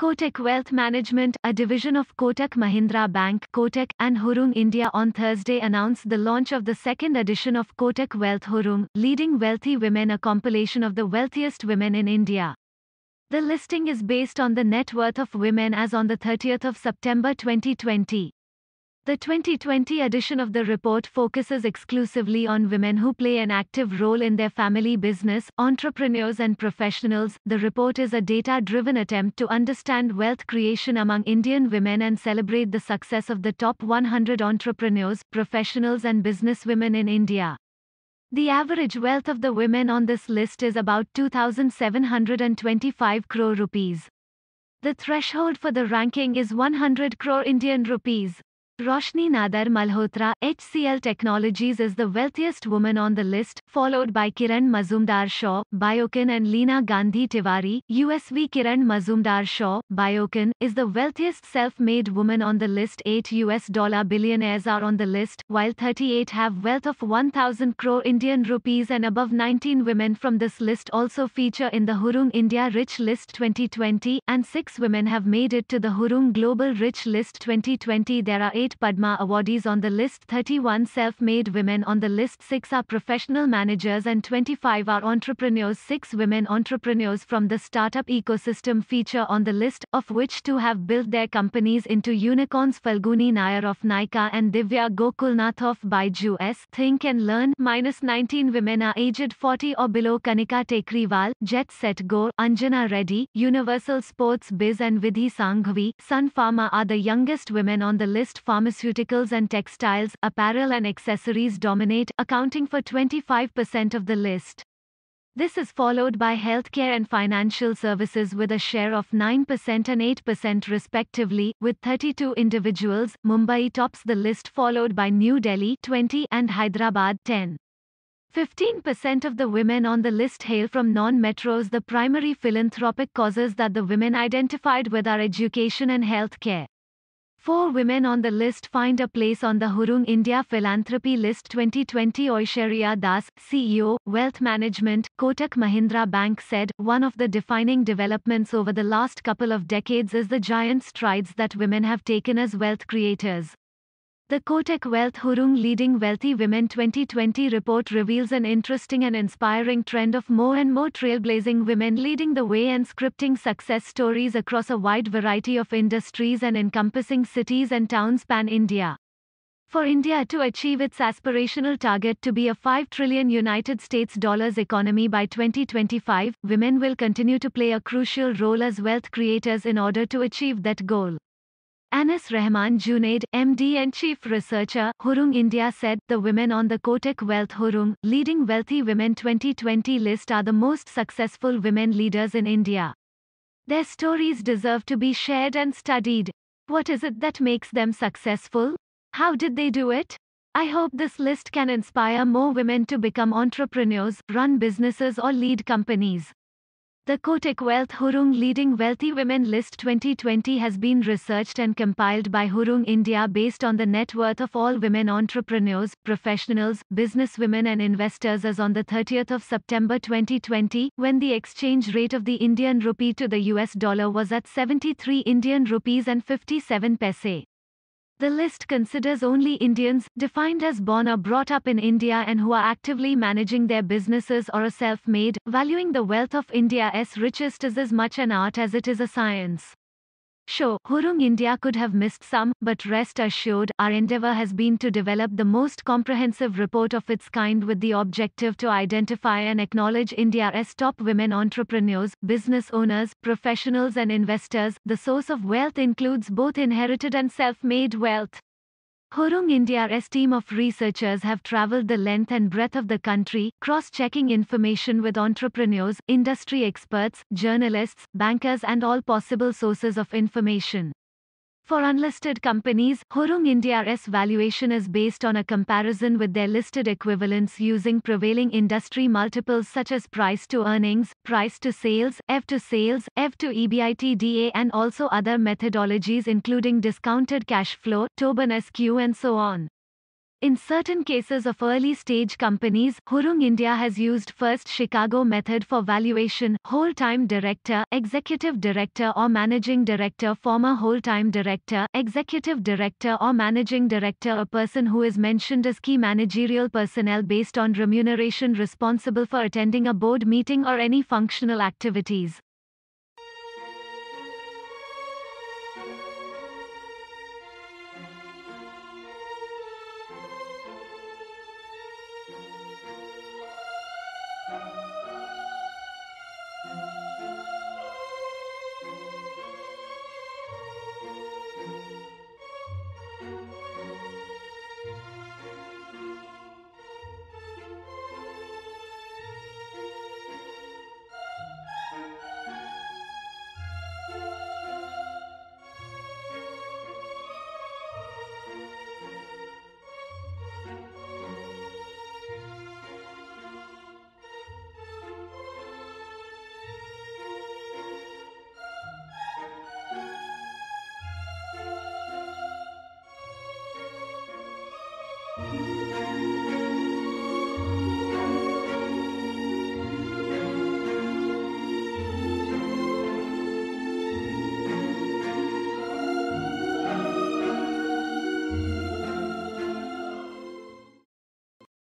Kotak Wealth Management, a division of Kotak Mahindra Bank, Kotak, and Hurun India on Thursday announced the launch of the second edition of Kotak Wealth Hurun, Leading Wealthy Women, a compilation of the wealthiest women in India. The listing is based on the net worth of women as on the 30th of September 2020. The 2020 edition of the report focuses exclusively on women who play an active role in their family business, entrepreneurs, and professionals. The report is a data driven attempt to understand wealth creation among Indian women and celebrate the success of the top 100 entrepreneurs, professionals, and businesswomen in India. The average wealth of the women on this list is about 2725 crore rupees. The threshold for the ranking is 100 crore Indian rupees. Roshni Nadar Malhotra, HCL Technologies is the wealthiest woman on the list, followed by Kiran Mazumdar Shaw, Biocon and Leena Gandhi Tiwari. USV Kiran Mazumdar Shaw, Biocon, is the wealthiest self-made woman on the list. 8 US dollar billionaires are on the list, while 38 have wealth of 1000 crore Indian rupees and above 19 women from this list also feature in the Hurun India Rich List 2020, and 6 women have made it to the Hurun Global Rich List 2020. There are 8 8 Padma awardees on the list, 31 self-made women on the list, 6 are professional managers and 25 are entrepreneurs. 6 women entrepreneurs from the startup ecosystem feature on the list, of which 2 have built their companies into unicorns Falguni Nayar of Nykaa and Divya Gokulnath of Byju's. Think and Learn, minus 19 women are aged 40 or below Kanika Tekriwal, JetSetGo, Anjana Reddy, Universal Sports Biz and Vidhi Sanghvi, Sun Pharma are the youngest women on the list pharmaceuticals and textiles, apparel and accessories dominate, accounting for 25% of the list. This is followed by healthcare and financial services with a share of 9% and 8% respectively, with 32 individuals. Mumbai tops the list followed by New Delhi 20 and Hyderabad 10. 15% of the women on the list hail from non-metros. The primary philanthropic causes that the women identified with are education and healthcare. Four women on the list find a place on the Hurun India Philanthropy List 2020 Oisharya Das, CEO, Wealth Management, Kotak Mahindra Bank said, one of the defining developments over the last couple of decades is the giant strides that women have taken as wealth creators. The Kotak Wealth Hurun Leading Wealthy Women 2020 report reveals an interesting and inspiring trend of more and more trailblazing women leading the way and scripting success stories across a wide variety of industries and encompassing cities and towns pan India. For India to achieve its aspirational target to be a 5 trillion United States dollars economy by 2025, women will continue to play a crucial role as wealth creators in order to achieve that goal. Anas Rahman Junaid, MD and Chief Researcher, Hurun India said, the women on the Kotak Wealth Hurun, Leading Wealthy Women 2020 list are the most successful women leaders in India. Their stories deserve to be shared and studied. What is it that makes them successful? How did they do it? I hope this list can inspire more women to become entrepreneurs, run businesses or lead companies. The Kotak Wealth Hurun Leading Wealthy Women List 2020 has been researched and compiled by Hurun India based on the net worth of all women entrepreneurs, professionals, businesswomen and investors as on the 30th of September 2020, when the exchange rate of the Indian rupee to the US dollar was at 73 Indian rupees and 57 paise. The list considers only Indians, defined as born or brought up in India and who are actively managing their businesses or are self-made, valuing the wealth of India's richest is as much an art as it is a science. Sure, Hurun India could have missed some, but rest assured, our endeavor has been to develop the most comprehensive report of its kind with the objective to identify and acknowledge India's top women entrepreneurs, business owners, professionals and investors. The source of wealth includes both inherited and self-made wealth. Hurun India's team of researchers have traveled the length and breadth of the country, cross-checking information with entrepreneurs, industry experts, journalists, bankers and all possible sources of information. For unlisted companies, Hurun India's valuation is based on a comparison with their listed equivalents using prevailing industry multiples such as price to earnings, price to sales, F to sales, F to EBITDA and also other methodologies including discounted cash flow, Tobin's Q and so on. In certain cases of early stage companies, Hurun India has used first Chicago method for valuation, whole time director, executive director or managing director, former whole time director, executive director or managing director, a person who is mentioned as key managerial personnel based on remuneration responsible for attending a board meeting or any functional activities.